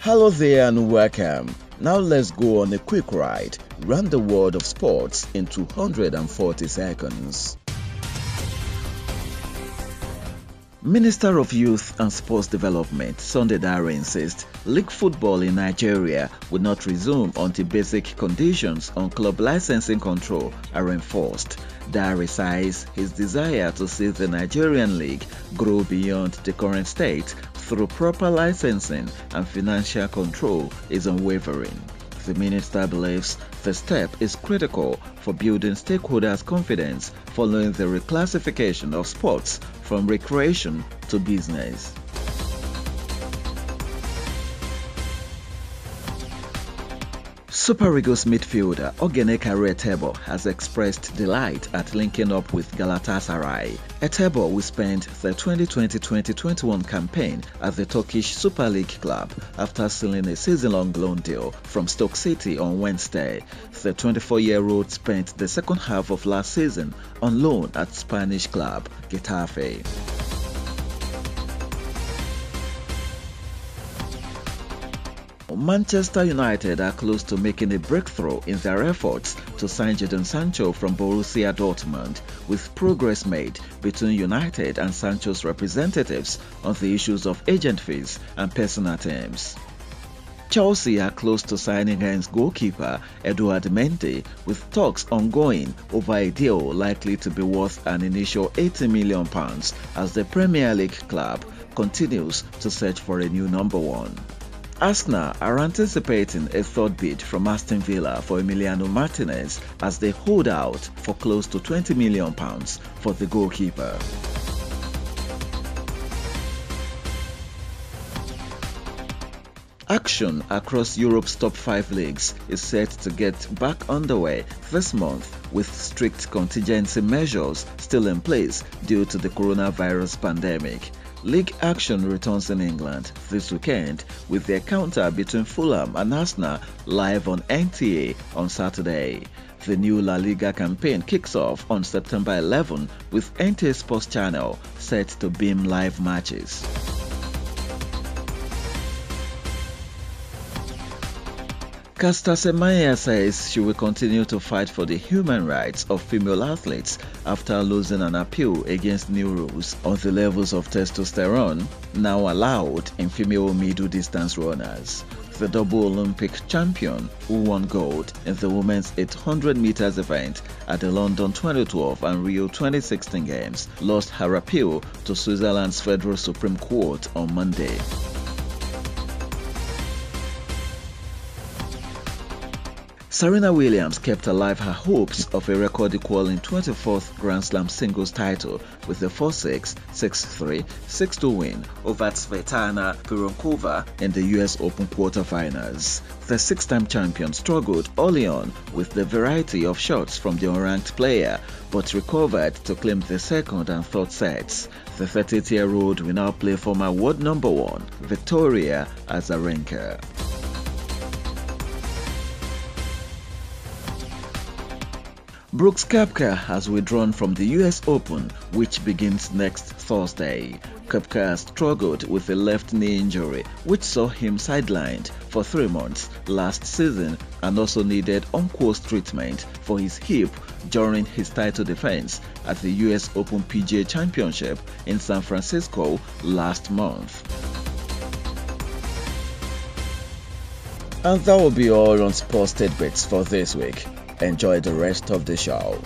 Hello there and welcome. Now let's go on a quick ride round the world of sports in 240 seconds. Minister of Youth and Sports Development Sunday Dare insists league football in Nigeria will not resume until basic conditions on club licensing control are enforced. Dare says his desire to see the Nigerian league grow beyond the current state through proper licensing and financial control is unwavering. The minister believes the step is critical for building stakeholders' confidence following the reclassification of sports from recreation to business. Super Eagles midfielder Ogenekare Etebo has expressed delight at linking up with Galatasaray. Etebo will spend the 2020-2021 campaign at the Turkish Super League club after sealing a season-long loan deal from Stoke City on Wednesday. The 24-year-old spent the second half of last season on loan at Spanish club Getafe. Manchester United are close to making a breakthrough in their efforts to sign Jadon Sancho from Borussia Dortmund, with progress made between United and Sancho's representatives on the issues of agent fees and personal terms. Chelsea are close to signing against goalkeeper Edouard Mendy, with talks ongoing over a deal likely to be worth an initial £80 million as the Premier League club continues to search for a new number one. Arsenal are anticipating a third bid from Aston Villa for Emiliano Martinez as they hold out for close to £20 million for the goalkeeper. Action across Europe's top five leagues is set to get back underway this month with strict contingency measures still in place due to the coronavirus pandemic. League action returns in England this weekend with the encounter between Fulham and Arsenal live on NTA on Saturday. The new La Liga campaign kicks off on September 11 with NTA Sports Channel set to beam live matches. Caster Semenya says she will continue to fight for the human rights of female athletes after losing an appeal against new rules on the levels of testosterone now allowed in female middle distance runners. The double Olympic champion who won gold in the women's 800 meters event at the London 2012 and Rio 2016 games lost her appeal to Switzerland's Federal Supreme Court on Monday. Serena Williams kept alive her hopes of a record-equaling 24th Grand Slam singles title with a 4-6, 6-3, 6-2 win over Svetlana Pironkova in the US Open quarterfinals. The six-time champion struggled early on with the variety of shots from the unranked player, but recovered to claim the second and third sets. The 38-year-old will now play former world number one Victoria Azarenka. Brooks Koepka has withdrawn from the US Open, which begins next Thursday. Koepka struggled with a left knee injury, which saw him sidelined for three months last season and also needed on-course treatment for his hip during his title defense at the US Open PGA Championship in San Francisco last month. And that will be all on Sports Titbits for this week. Enjoy the rest of the show.